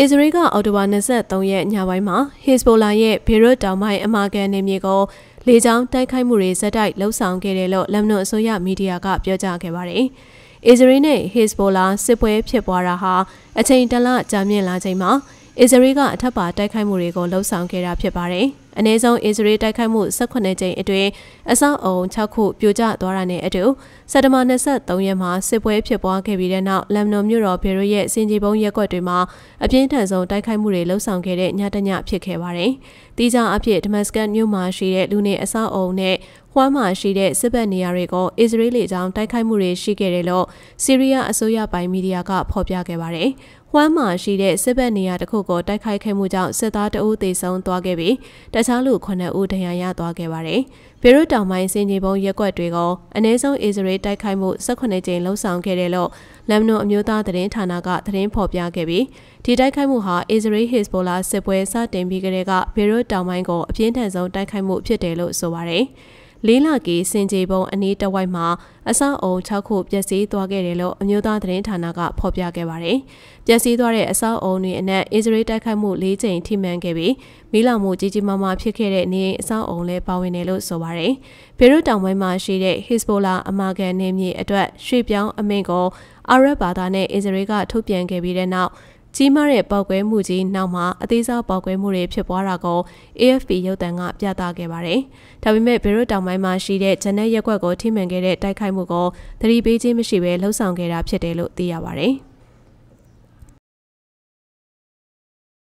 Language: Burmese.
အစ္စရေးကအော်တိုဘာ23ရက်ညပိုင်းမှာဟစ်ဘိုလာရဲ့ဘေရွတ်တောင်ပိုင်းအမာကန်နေမြေကိုလေကြောင်းတိုက်ခိုက်မှုတွေဇက်တိုက်လှုပ်ဆောင်ခဲ့တယ်လို့လက်မနွန်အစိုးရမီဒီယာကပြောကြားခဲ့ပါတယ်။အစ္စရေးနဲ့ဟစ်ဘိုလာစစ်ပွဲဖြစ်ပွားတာဟာအချိန်တလကြာမြင့်လာချိန်မှာ အစ္စရေးကအထက်ပါတိုက်ခိုက်မှုတွေကိုလှုံ့ဆော်ခဲ့တာဖြစ်ပါတယ်။အနည်းဆုံးအစ္စရေးတိုက်ခိုက်မှု18ကြိမ်အတွင်းအဆောက်အုံ6ခုပြိုကျသွားတာနဲ့အတူစက်တဘာ23ရက်မှာစစ်ပွဲဖြစ်ပွားခဲ့ပြီးတဲ့နောက်လမ်နိုမြို့တော်ဘေရွတ်ရဲ့စင်ကြီးပုံးရက်ကွက်တွေမှာအပြင်းထန်ဆုံးတိုက်ခိုက်မှုတွေလှုံ့ဆော်ခဲ့တဲ့ညတညဖြစ်ခဲ့ပါတယ်။တီးခြားအဖြစ်ဒမတ်စကတ်မြို့မှာရှိတဲ့လူနေအဆောက်အုံနဲ့ဟွမ်းမှာရှိတဲ့စစ်ဘက်နေရာတွေကိုအစ္စရေးလေကြောင်းတိုက်ခိုက်မှုတွေရှိခဲ့တယ်လို့ဆီးရီးယားအစိုးရပိုင်မီဒီယာကဖော်ပြခဲ့ပါတယ်။ ဟွမ်းမှာရှိတဲ့စစ်ဘက်နေရာတစ်ခုကိုတိုက်ခိုက်ခဲ့မှုကြောင့်စစ်သားတအုပ်သေဆုံးသွားခဲ့ပြီးတခြားလူ9ဦးဒဏ်ရာရသွားခဲ့ပါတယ်။ဘေရွတ်တောင်ပိုင်းစင်ကြီးပုံရက်ွက်တွေကိုအ ਨੇ ဆုံးအစ္စရေးတိုက်ခိုက်မှု18ကြိမ်လှုံ့ဆော်ခဲ့တယ်လို့လမ်နွန်အမျိုးသားသတင်းဌာနကသတင်းဖော်ပြခဲ့ပြီးဒီတိုက်ခိုက်မှုဟာအစ္စရေးဟစ်ဘိုလာစစ်ပွဲစတင်ပြီးကတည်းကဘေရွတ်တောင်ပိုင်းကိုအပြင်းထန်ဆုံးတိုက်ခိုက်မှုဖြစ်တယ်လို့ဆိုပါတယ်။ လေးလကီစင်ကြေပုံအနီးတဝိုက်မှာအဆောက်အုံ6ခုပျက်စီးသွားခဲ့တယ်လို့အမျိုးသားသတင်းဌာနကဖော်ပြခဲ့ပါတယ်။ပျက်စီးသွားတဲ့အဆောက်အုံတွေအနက်အစ္စရေးတိုက်ခိုက်မှု၄ကြိမ်ထိမှန်ခဲ့ပြီးမိလောင်မှုကြီးကြီးမားမားဖြစ်ခဲ့တဲ့နေအိမ်အဆောက်အုံလည်းပါဝင်တယ်လို့ဆိုပါတယ်။ဘေရွတ်တောင်ပိုင်းမှာရှိတဲ့ Hezbollah အမာကန်နေမြေအတွက်ရွှေ့ပြောင်းအမိန့်ကိုအာရပ်ဘာသာနဲ့အစ္စရေးကထုတ်ပြန်ခဲ့ပြီးတဲ့နောက် ကြီးမားတဲ့ပေါက်ကွဲမှုကြီးနောက်မှာအသေးစားပေါက်ကွဲမှုတွေဖြစ်ပွားတာကို AFP ရုပ်သံကပြသခဲ့ပါတယ်။ဒါပေမဲ့ဘေရွတ်တောင်ပိုင်းမှာရှိတဲ့ဂျန်နက်ရက်ကွက်ကိုထိမှန်ခဲ့တဲ့တိုက်ခိုက်မှုကိုသတိပေးခြင်းမရှိဘဲလှုံ့ဆော်ခဲ့တာဖြစ်တယ်လို့သိရပါတယ်။